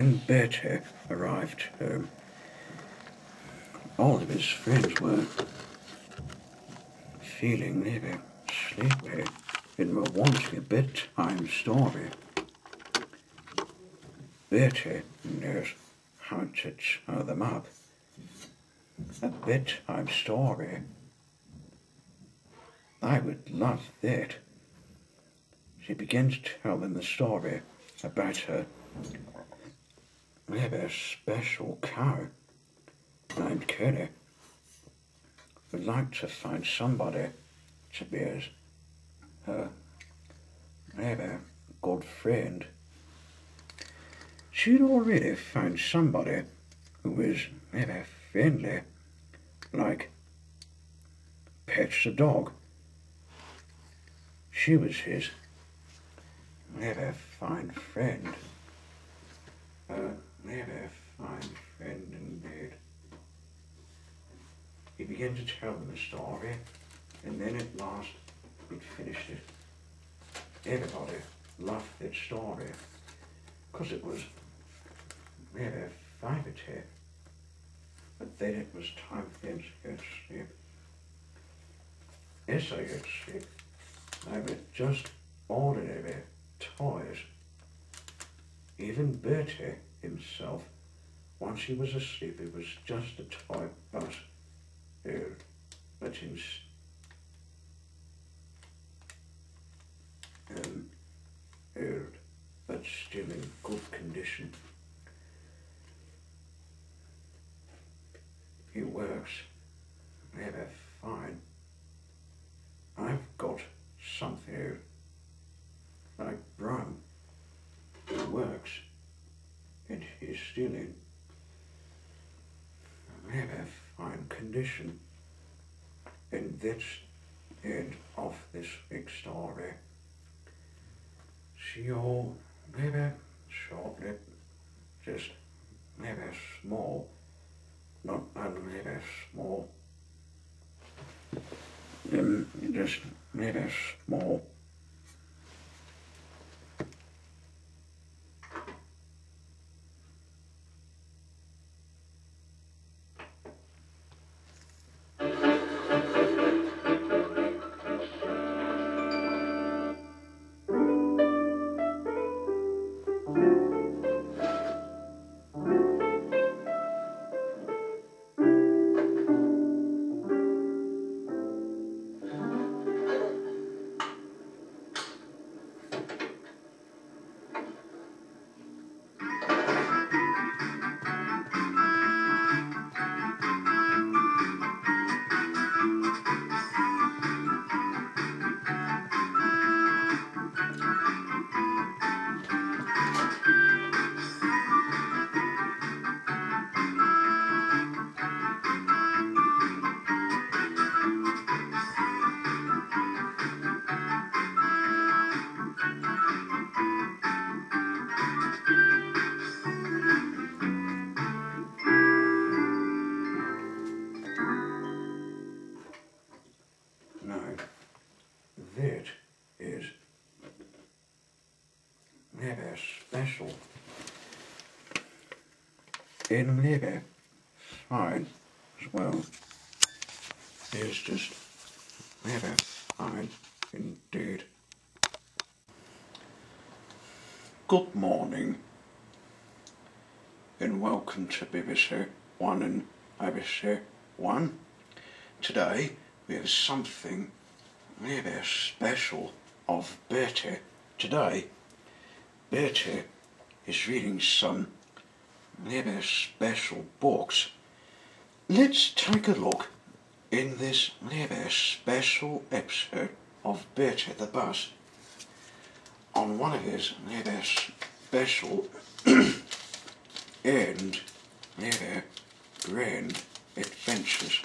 When Bertie arrived home, all of his friends were feeling a maybe sleepy and were wanting a bedtime story. Bertie knows how to cheer them up. A bedtime story. I would love that. She began to tell them the story about her maybe a special cow named Kenny would like to find somebody to be as her maybe good friend. She'd already found somebody who was maybe friendly, like Patch the dog. She was his maybe fine friend. Uh, maybe fine friend indeed. He began to tell them the story, and then at last he'd finished it. Everybody loved that story, because it was maybe five or ten. But then it was time for them to go to sleep. As they got sleep, they were just ordinary toys. Even Bertie once he was asleep, it was just a toy, but uh, but him um, but still in good condition. He works never fine. I've got something like Brown. He works and he's still in never fine condition. And that's the end of this big story. See all maybe shortly, just maybe small, not maybe small, um, just maybe small. Special. And never fine as well. It's just never fine indeed. Good morning and welcome to BBC One and ABC One. Today we have something maybe special of Bertie. Today, Bertie is reading some maybe special books. Let's take a look in this maybe special episode of Bertie the Bus on one of his maybe special and maybe grand adventures.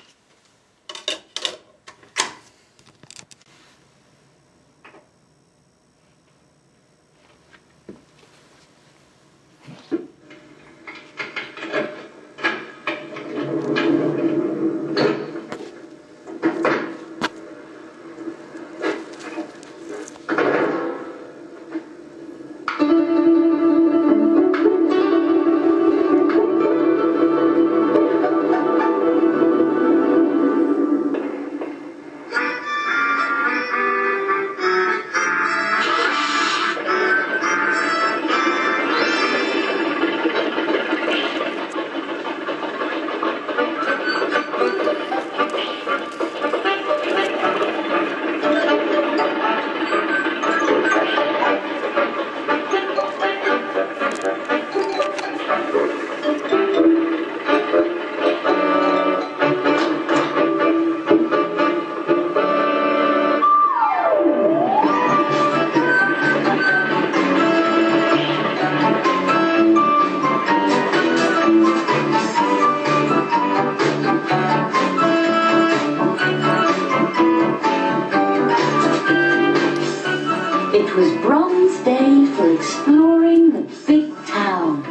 It was Bronze Day for exploring the big town.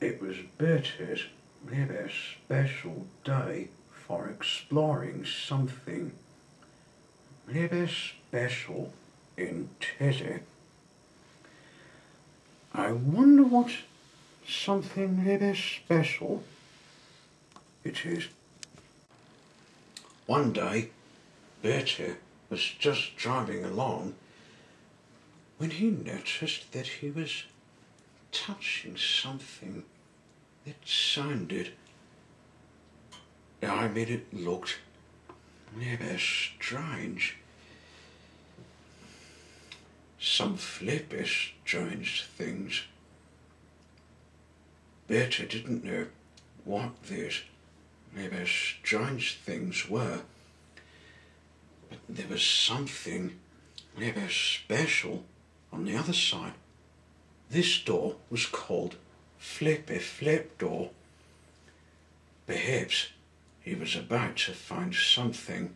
It was Bertie's very special day for exploring something very special in Tizzy. I wonder what something very special it is. One day, Bertie was just driving along when he noticed that he was touching something that sounded, I mean, it looked maybe strange. Some flippy strange things. Bertie didn't know what these maybe strange things were, but there was something maybe special on the other side. This door was called Flippy Flip Door. Perhaps he was about to find something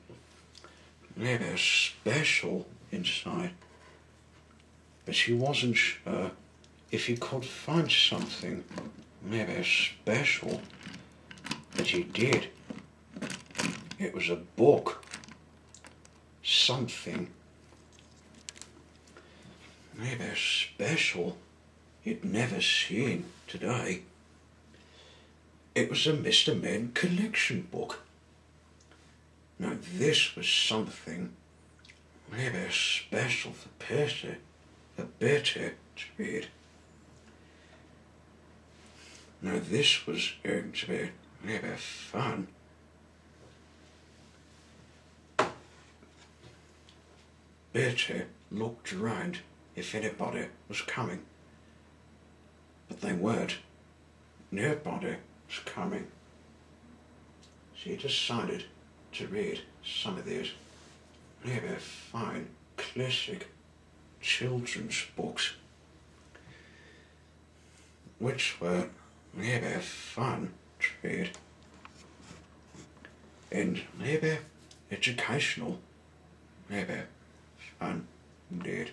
maybe special inside, but he wasn't sure if he could find something maybe special. But he did. It was a book. Something maybe special he'd never seen today. It was a Mr. Men collection book. Now this was something maybe special for Percy, for Bertie to read. Now this was going to be maybe fun. Bertie looked around if anybody was coming. But they weren't. Nobody was coming. So he decided to read some of these maybe fine classic children's books which were maybe fun to and maybe educational, maybe fun indeed.